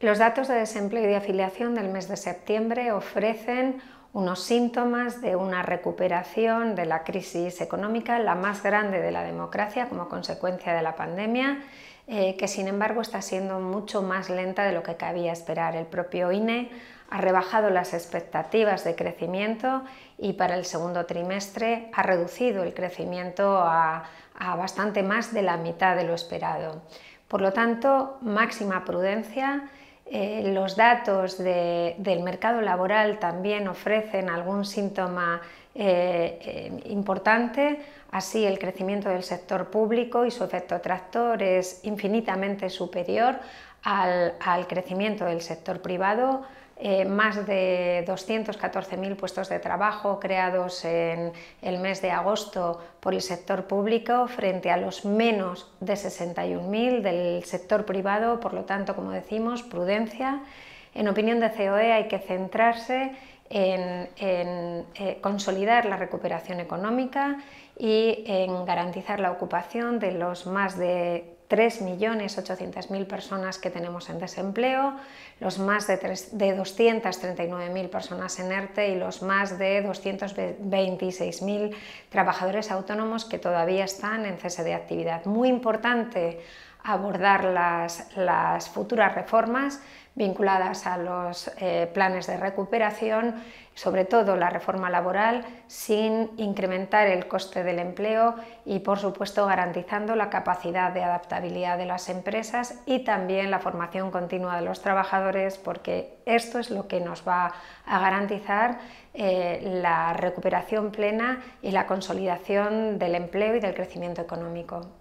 Los datos de desempleo y de afiliación del mes de septiembre ofrecen unos síntomas de una recuperación de la crisis económica, la más grande de la democracia como consecuencia de la pandemia, eh, que sin embargo está siendo mucho más lenta de lo que cabía esperar. El propio INE ha rebajado las expectativas de crecimiento y para el segundo trimestre ha reducido el crecimiento a, bastante más de la mitad de lo esperado. Por lo tanto, máxima prudencia. Eh, los datos del mercado laboral también ofrecen algún síntoma eh, eh, importante, así el crecimiento del sector público y su efecto tractor es infinitamente superior al, crecimiento del sector privado, eh, más de 214.000 puestos de trabajo creados en el mes de agosto por el sector público frente a los menos de 61.000 del sector privado, por lo tanto, como decimos, prudencia. En opinión de COE hay que centrarse en, eh, consolidar la recuperación económica y en garantizar la ocupación de los más de 3.800.000 personas que tenemos en desempleo, los más de, de 239.000 personas en ERTE y los más de 226.000 trabajadores autónomos que todavía están en cese de actividad. Muy importante abordar las, futuras reformas vinculadas a los eh, planes de recuperación, sobre todo la reforma laboral, sin incrementar el coste del empleo y, por supuesto, garantizando la capacidad de adaptabilidad de las empresas y también la formación continua de los trabajadores, porque esto es lo que nos va a garantizar eh, la recuperación plena y la consolidación del empleo y del crecimiento económico.